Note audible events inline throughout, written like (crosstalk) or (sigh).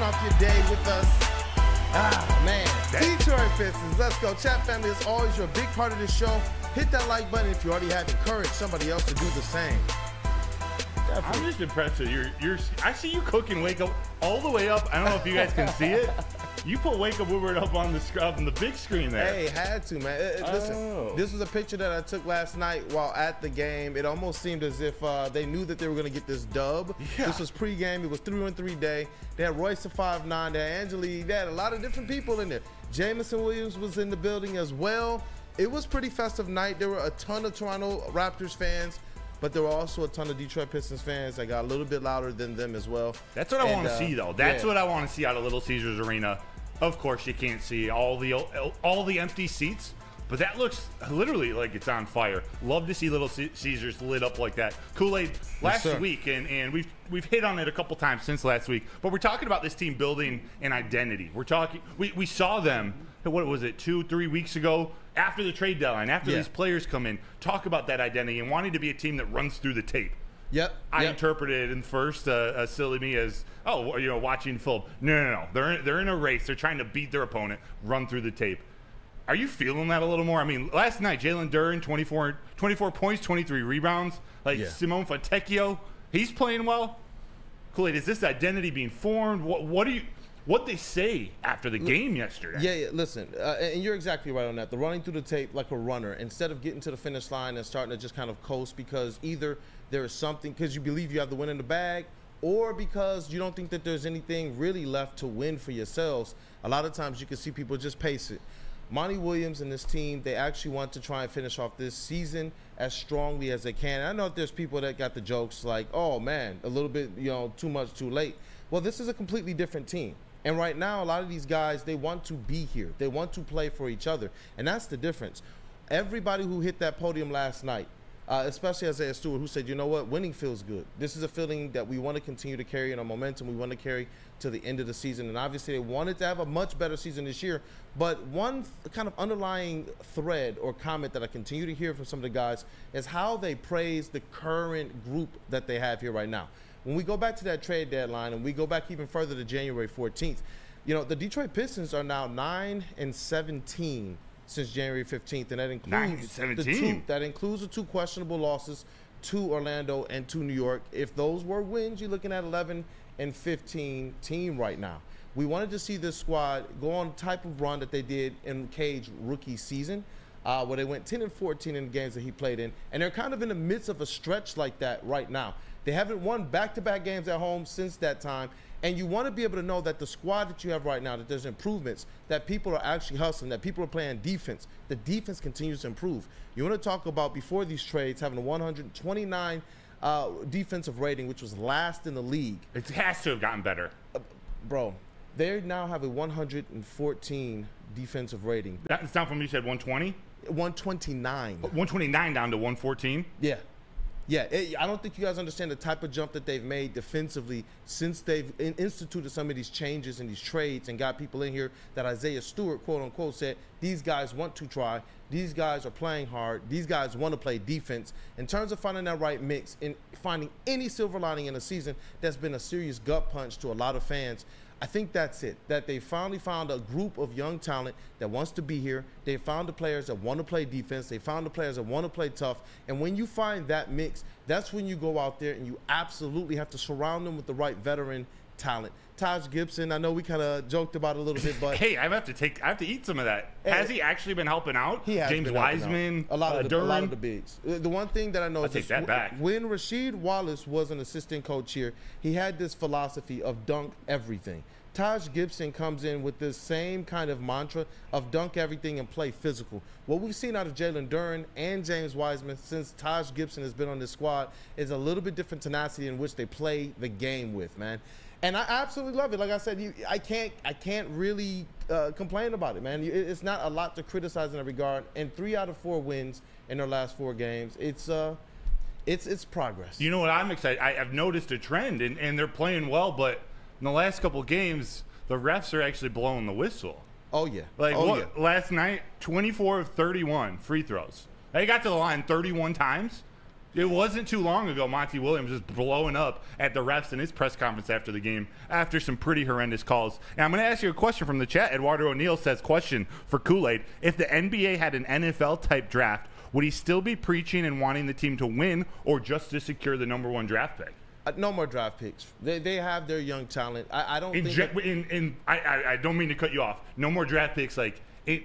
kicking off your day with us. Ah, man. Detroit Pistons. Let's go. Chat family, as always, you're a big part of this show. Hit that like button if you already have. Encourage somebody else to do the same. I'm just impressed with your your. I see you cooking wake up all the way up. I don't know if you guys can see it. (laughs) You put wake up Woodward up on the up on the big screen there. Hey, had to, man. Uh, Listen, Oh. this was a picture that I took last night while at the game. It almost seemed as if uh, they knew that they were going to get this dub. Yeah. This was pregame. It was three on three day. They had Royce at five nine. They had Angeli. They had a lot of different people in there. Jameson Williams was in the building as well. It was pretty festive night. There were a ton of Toronto Raptors fans. But there were also a ton of Detroit Pistons fans that got a little bit louder than them as well. That's what I want to uh, see, though. That's yeah. what I want to see out of Little Caesars Arena. Of course, you can't see all the all the empty seats, but that looks literally like it's on fire. Love to see Little Caesars lit up like that. Kool Aid last sir. week, and, and we've we've hit on it a couple times since last week. But we're talking about this team building an identity. We're talking. We, we saw them. What was it? Two, three weeks ago, after the trade deadline, after Yeah. these players come in, talk about that identity and wanting to be a team that runs through the tape. Yep. I yep. interpreted in first uh, uh, silly me as oh you know watching film. No, no, no. They're in, they're in a race. They're trying to beat their opponent, run through the tape. Are you feeling that a little more? I mean, last night Jalen Duren 24, 24 points, twenty three rebounds. Like Yeah. Simone Fontecchio, he's playing well. Kool Aid, is this identity being formed? What what do you what they say after the game yesterday? Yeah, yeah. Listen, uh, and you're exactly right on that. The running through the tape like a runner, instead of getting to the finish line and starting to just kind of coast because either there is something because you believe you have the win in the bag, or because you don't think that there's anything really left to win for yourselves. A lot of times you can see people just pace it. Monty Williams and this team, they actually want to try and finish off this season as strongly as they can. I know that there's people that got the jokes like, "Oh man, a little bit, you know, too much, too late." Well, this is a completely different team. And right now, a lot of these guys, they want to be here. They want to play for each other. And that's the difference. Everybody who hit that podium last night, uh, especially Isaiah Stewart, who said, you know what, winning feels good. This is a feeling that we want to continue to carry in our momentum we want to carry to the end of the season. And obviously, they wanted to have a much better season this year. But one th- kind of underlying thread or comment that I continue to hear from some of the guys is how they praise the current group that they have here right now. When we go back to that trade deadline and we go back even further to January 14th, you know, the Detroit Pistons are now 9 and 17 since January 15th, and that includes the two that includes the two questionable losses to Orlando and to New York. If those were wins, you're looking at 11 and 15 team right now. We wanted to see this squad go on the type of run that they did in Cade's rookie season, uh, where they went 10 and 14 in the games that he played in, and they're kind of in the midst of a stretch like that right now. They haven't won back-to-back games at home since that time, and you want to be able to know that the squad that you have right now, that there's improvements, that people are actually hustling, that people are playing defense. The defense continues to improve. You want to talk about before these trades having a 129 uh, defensive rating, which was last in the league. It has to have gotten better. Bro, they now have a 114 defensive rating. That's down from you said 120, 129. 129 down to 114. Yeah. Yeah, it, I don't think you guys understand the type of jump that they've made defensively since they've in, instituted some of these changes and these trades and got people in here that Isaiah Stewart, quote unquote, said these guys want to try. These guys are playing hard. These guys want to play defense. In terms of finding that right mix and finding any silver lining in a season that's been a serious gut punch to a lot of fans, I think that's it. That they finally found a group of young talent that wants to be here. They found the players that want to play defense. They found the players that want to play tough. And when you find that mix, that's when you go out there and you absolutely have to surround them with the right veteran talent. Taj Gibson, I know we kind of joked about it a little bit, but (laughs) Hey, I have to take. I have to eat some of that. Has he actually been helping out? He has James Wiseman, a lot uh, of the, a lot of the bigs. Uh, The one thing that I know I'll is take that back. when Rasheed Wallace was an assistant coach here, he had this philosophy of dunk everything. Taj Gibson comes in with this same kind of mantra of dunk everything and play physical. What we've seen out of Jalen Duren and James Wiseman since Taj Gibson has been on this squad is a little bit different tenacity in which they play the game with, man. And I absolutely love it. Like I said, you, I can't, I can't really uh, complain about it, man. It's not a lot to criticize in that regard. And three out of four wins in their last four games, it's uh, it's it's progress. You know what? I'm excited. I, I've noticed a trend, and, and they're playing well, but in the last couple games, the refs are actually blowing the whistle. oh yeah, Like oh what, yeah. last night, 24 of 31 free throws. They got to the line 31 times. It wasn't too long ago, Monty Williams was blowing up at the refs in his press conference after the game after some pretty horrendous calls. And I'm going to ask you a question from the chat. Eduardo O'Neill says, question for Kool-Aid. If the NBA had an NFL-type draft, would he still be preaching and wanting the team to win or just to secure the number one draft pick? Uh, no more draft picks. They, they have their young talent. I, I don't In, think that- in, in I, I, I don't mean to cut you off. No more draft picks. Like it,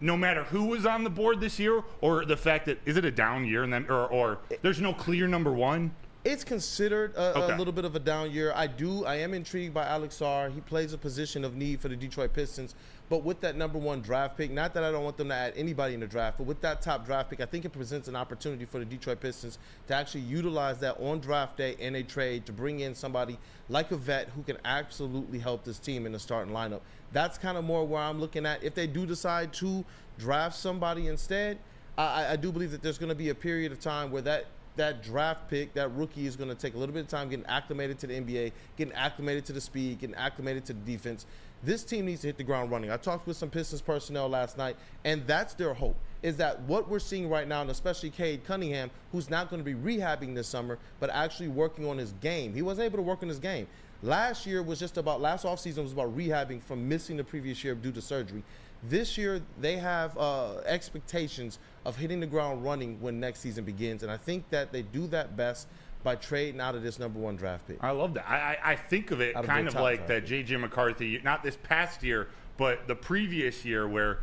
no matter who was on the board this year, or the fact that is it a down year and then, or, or there's no clear number one. It's considered a, Okay. a little bit of a down year. I do. I am intrigued by Alex Sarr. He plays a position of need for the Detroit Pistons. But with that number one draft pick, not that I don't want them to add anybody in the draft, but with that top draft pick, I think it presents an opportunity for the Detroit Pistons to actually utilize that on draft day in a trade to bring in somebody like a vet who can absolutely help this team in the starting lineup. That's kind of more where I'm looking at. If they do decide to draft somebody instead, I, I- I do believe that there's going to be a period of time where that that draft pick, that rookie is going to take a little bit of time getting acclimated to the NBA, getting acclimated to the speed, getting acclimated to the defense. This team needs to hit the ground running. I talked with some Pistons personnel last night, and that's their hope. Is that what we're seeing right now, and especially Cade Cunningham, who's not going to be rehabbing this summer, but actually working on his game. He wasn't able to work on his game. Last year was just about last offseason was about rehabbing from missing the previous year due to surgery. This year they have uh, expectations of hitting the ground running when next season begins, and I think that they do that best by trading out of this number one draft pick. I love that. I, I, think of it Out kind their of like that J.J. McCarthy, not this past year, but the previous year where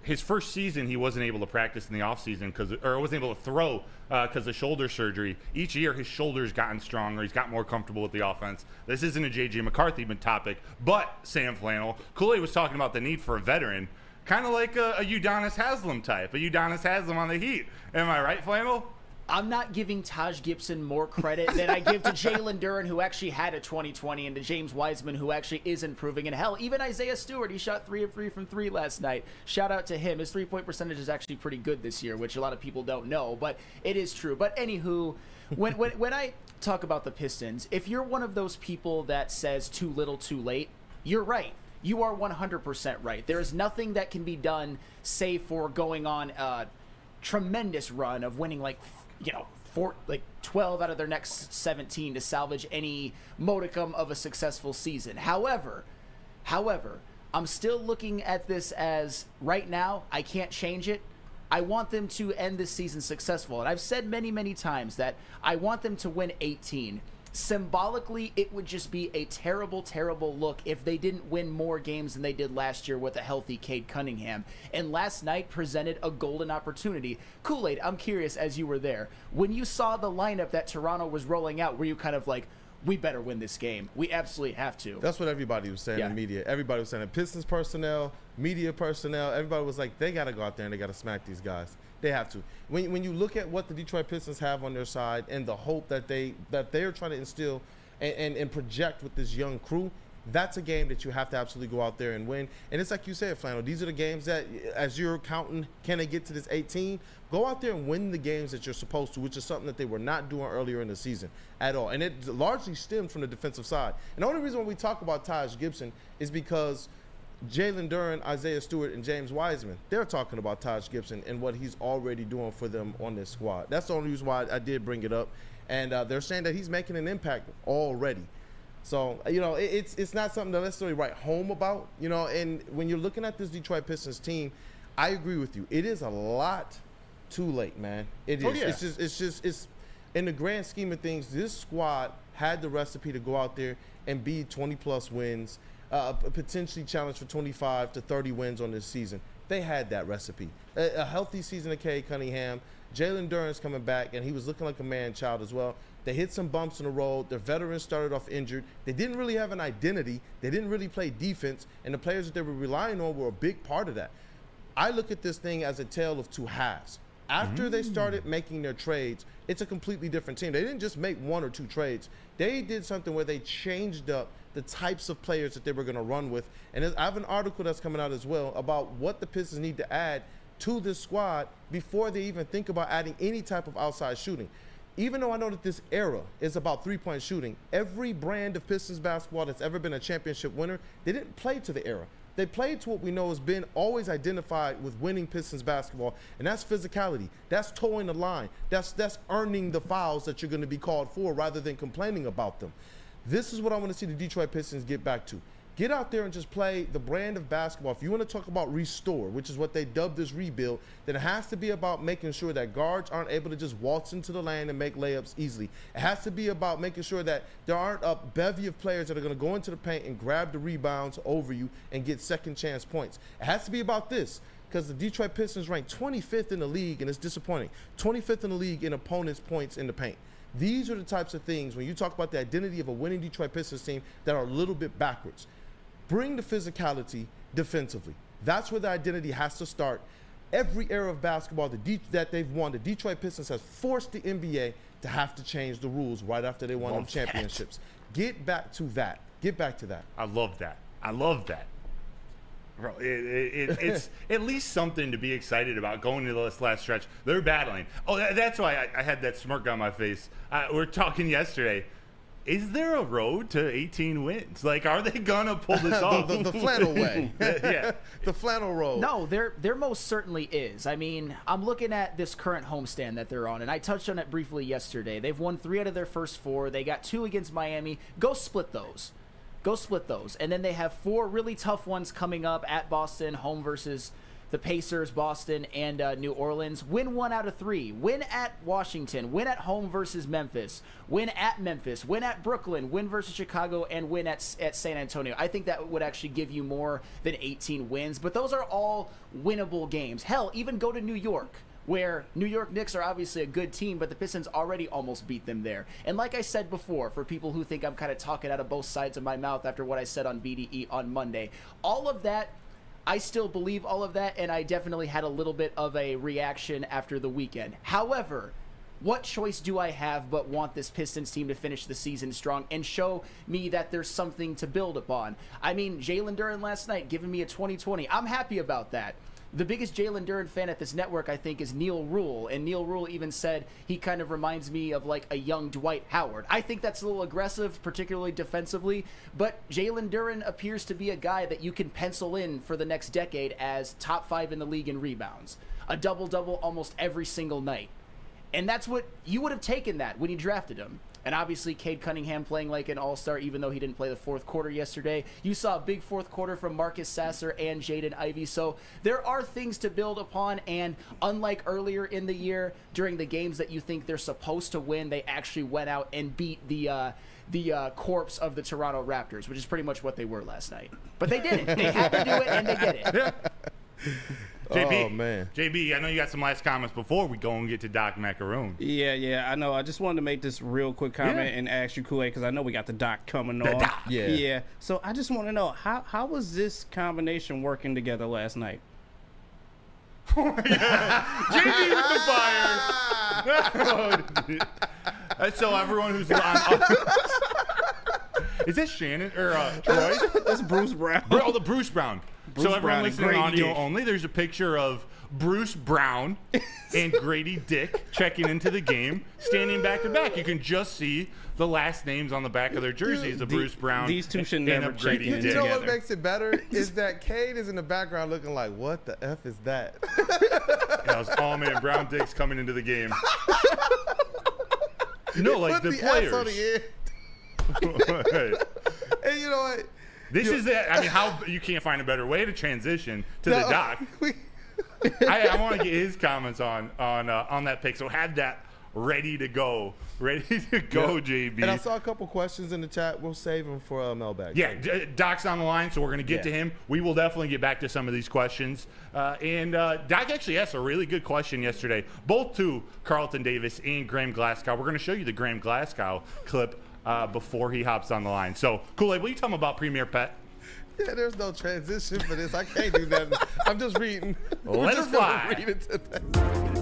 his first season he wasn't able to practice in the offseason because or wasn't able to throw because of shoulder surgery. Each year his shoulders gotten stronger. He's got more comfortable with the offense. This isn't a J.J. McCarthy topic, but Sam Flannel. Kool-Aid was talking about the need for a veteran. Kind of like a, a Udonis Haslem type, a Udonis Haslem on the Heat. Am I right, Flannel? I'm not giving Taj Gibson more credit than I give to (laughs) Jalen Duren, who actually had a 2020, and to James Wiseman, who actually is improving. And hell, even Isaiah Stewart, he shot three of three from three last night. Shout out to him. His three point percentage is actually pretty good this year, which a lot of people don't know, but it is true. But anywho, when when when I talk about the Pistons, if you're one of those people that says too little, too late, you're right. You are 100% right. There is nothing that can be done, save for going on a tremendous run of winning like you know four like 12 out of their next 17 to salvage any modicum of a successful season. However however i'm still looking at this as right now i can't change it. I want them to end this season successful. And i've said many many times that i want them to win 18 symbolically it would just be a terrible terrible look if they didn't win more games than they did last year with a healthy Cade Cunningham and last night presented a golden opportunity Kool-Aid I'm curious as you were there when you saw the lineup that Toronto was rolling out were you kind of like we better win this game we absolutely have to That's what everybody was saying Yeah. in media. Everybody was saying. Pistons personnel, media personnel, everybody was like, they got to go out there and they got to smack these guys. They have to. When, when you look at what the Detroit Pistons have on their side and the hope that they that they're trying to instill and, and, and project with this young crew, that's a game that you have to absolutely go out there and win. And it's like you said, Flannel, these are the games that, as you're counting, can they get to this 18? Go out there and win the games that you're supposed to, which is something that they were not doing earlier in the season at all. And it largely stemmed from the defensive side. And the only reason why we talk about Taj Gibson is because Jalen Duren, Isaiah Stewart, and James Wiseman, they're talking about Taj Gibson and what he's already doing for them on this squad. That's the only reason why I did bring it up. And uh, they're saying that he's making an impact already. So you know, it, it's it's not something to necessarily write home about. You know, and when you're looking at this Detroit Pistons team, I agree with you. It is a lot too late, man. It is. Oh, yeah. It's just it's just it's in the grand scheme of things. This squad had the recipe to go out there and be 20 plus wins, uh, potentially challenge for 25 to 30 wins on this season. They had that recipe. A, a healthy season of Cade Cunningham. Jalen Duren's coming back, and he was looking like a man child as well. They hit some bumps in the road. Their veterans started off injured. They didn't really have an identity. They didn't really play defense, and the players that they were relying on were a big part of that. I look at this thing as a tale of two halves. After they started making their trades, it's a completely different team. They didn't just make one or two trades. They did something where they changed up the types of players that they were going to run with. And I have an article that's coming out as well about what the Pistons need to add to this squad before they even think about adding any type of outside shooting. Even though I know that this era is about three point shooting, every brand of Pistons basketball that's ever been a championship winner, they didn't play to the era. they played to what we know has been always identified with winning Pistons basketball, and that's physicality. That's toeing the line. That's that's earning the fouls that you're going to be called for rather than complaining about them. This is what I want to see the Detroit Pistons get back to. Get out there and just play the brand of basketball. If you want to talk about restore, which is what they dubbed this rebuild, then it has to be about making sure that guards aren't able to just waltz into the lane and make layups easily. It has to be about making sure that there aren't a bevy of players that are going to go into the paint and grab the rebounds over you and get second chance points. It has to be about this because the Detroit Pistons ranked 25th in the league, and it's disappointing. 25th in the league in opponents' points in the paint. These are the types of things when you talk about the identity of a winning Detroit Pistons team that are a little bit backwards. Bring the physicality defensively. That's where the identity has to start. Every era of basketball that, De- that they've won, the Detroit Pistons has forced the NBA to have to change the rules right after they won them Love that. championships. Get back to that. Get back to that. I love that. I love that. Bro, it, it, it, it's (laughs) at least something to be excited about going into this last stretch. They're battling. Oh, that, that's why I, I had that smirk on my face. Uh, we are talking yesterday. Is there a road to 18 wins? Like, are they gonna pull this (laughs) off? the, the flannel way. (laughs) yeah. the flannel road. No, there there most certainly is. I mean, I'm looking at this current homestand that they're on, and I touched on it briefly yesterday. They've won three out of their first four. They got two against Miami. Go split those. Go split those. And then they have four really tough ones coming up at Boston, home versus the Pacers, Boston, and uh, New Orleans. Win one out of three. Win at Washington. Win at home versus Memphis. Win at Memphis. Win at Brooklyn. Win versus Chicago, and win at at San Antonio. I think that would actually give you more than 18 wins. But those are all winnable games. Hell, even go to New York where New York Knicks are obviously a good team, but the Pistons already almost beat them there. And like I said before, for people who think I'm kind of talking out of both sides of my mouth after what I said on BDE on Monday, all of that. I still believe all of that, and I definitely had a little bit of a reaction after the weekend. However, what choice do I have but want this Pistons team to finish the season strong and show me that there's something to build upon? I mean, Jalen Duren last night giving me a 2020. I'm happy about that the biggest Jalen Duren fan at this network, I think, is Neil Rule. And Neil Rule even said he kind of reminds me of like a young Dwight Howard. I think that's a little aggressive, particularly defensively. But Jalen Duren appears to be a guy that you can pencil in for the next decade as top five in the league in rebounds, a double double almost every single night. And that's what you would have taken that when you drafted him. And obviously, Cade Cunningham playing like an all star, even though he didn't play the fourth quarter yesterday. You saw a big fourth quarter from Marcus Sasser and Jaden Ivey. So there are things to build upon. And unlike earlier in the year, during the games that you think they're supposed to win, they actually went out and beat the. Uh, the uh, corpse of the Toronto Raptors, which is pretty much what they were last night. But they did it. They had to do it, and they did it. (laughs) JB, Oh, man. JB, I know you got some last comments before we go and get to Doc Macaroon. Yeah, yeah, I know. I just wanted to make this real quick comment Yeah. and ask you, Kool-Aid, because I know we got the doc coming on. doc. Yeah. Yeah. So I just want to know how how was this combination working together last night? (laughs) JB with the fire. (laughs) Uh, so everyone who's on, (laughs) is this Shannon or uh, Troy? That's Bruce Brown. Bru- Oh, the Bruce Brown. Bruce so everyone Brown listening Grady audio Dick. only, there's a picture of Bruce Brown (laughs) and Grady Dick checking into the game, standing back to back. You can just see the last names on the back of their jerseys of The- Bruce Brown. these two should and never Grady check in You Dick. know what makes it better is that Cade is in the background looking like, what the f is that? Yeah, it was all man Brown Dicks coming into the game. (laughs) no, like the, the, players. the end. (laughs) And you know what? This is it. I mean, how you can't find a better way to transition to the doc. (laughs) we- I, I want to get his comments on on uh, on that pick. So have that ready to go, (laughs) ready to go, JB. And I saw a couple questions in the chat. We'll save them for uh, mailbag. yeah, D- Doc's on the line, so we're going to get to him. We will definitely get back to some of these questions. Uh, and uh, Doc actually asked a really good question yesterday, both to Carlton Davis and Graham Glasgow. We're going to show you the Graham Glasgow clip uh, before he hops on the line. So, Kool Aid, will you tell him about Premier Pet? Yeah, there's no transition for this. I can't do that. I'm just reading. We're Let it just gonna fly. read it today.